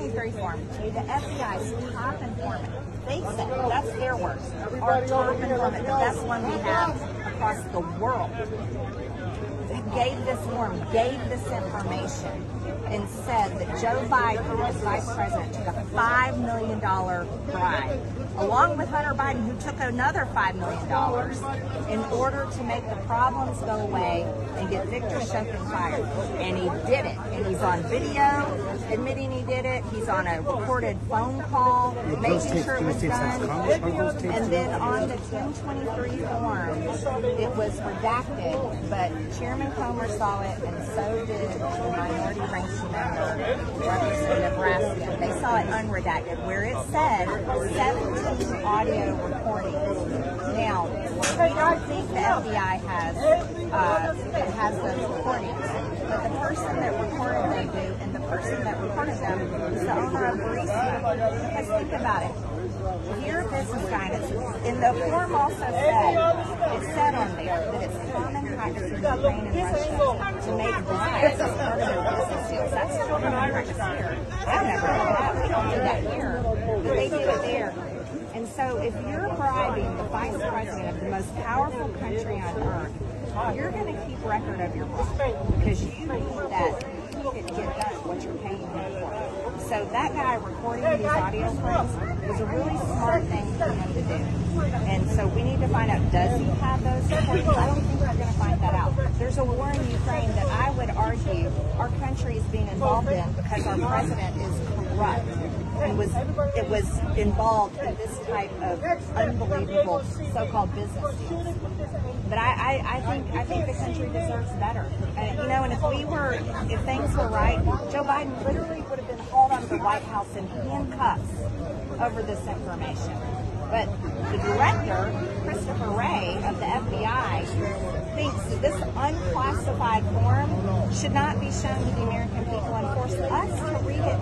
1023 form, the FBI's top informant. They said, that's their words, our top informant, the best one we have across the world, gave this form, gave this information, and said that Joe Biden, as vice president, took a $5 million bribe, along with Hunter Biden, who took another $5 million, in order to make the problems go away and get Victor Shokin fired. And he did it. And he's on video admitting he did it. He's on a recorded phone call, making sure it was done. And then on the 1023 form, it was redacted, but Chairman Comer saw it, and so did the minority ranking member, Representative. They saw it unredacted, where it said 17 audio recordings. Now, we don't think the FBI has uh, has those recordings, but the person that recorded them do, person that recorded them is the owner of Burisma. Because think about it. If you're business guy, and, the form also said, it said on there that it's common practice in Ukraine and Russia to make bribes as part of their business deals. That's not common practice here. I've never heard that. We don't do that here, but they do it there. And so if you're bribing the vice president of the most powerful country on earth, you're going to keep record of your bribe because you need that to get done what you're paying him for. So that guy recording these audio clips was a really smart thing for him to do. And so we need to find out, does he have those recordings? I don't think we're going to find that out. There's a war in Ukraine that I would argue our country is being involved in because our president is corrupt and was it was involved in this type of unbelievable so-called business. But I, I, I think I think the country deserves better. And, you know, and if we were, if things were right, Joe Biden literally would have been hauled out of the White House in handcuffs over this information. But the director, Christopher Wray of the FBI, thinks that this unclassified form should not be shown to the American people and force us to read it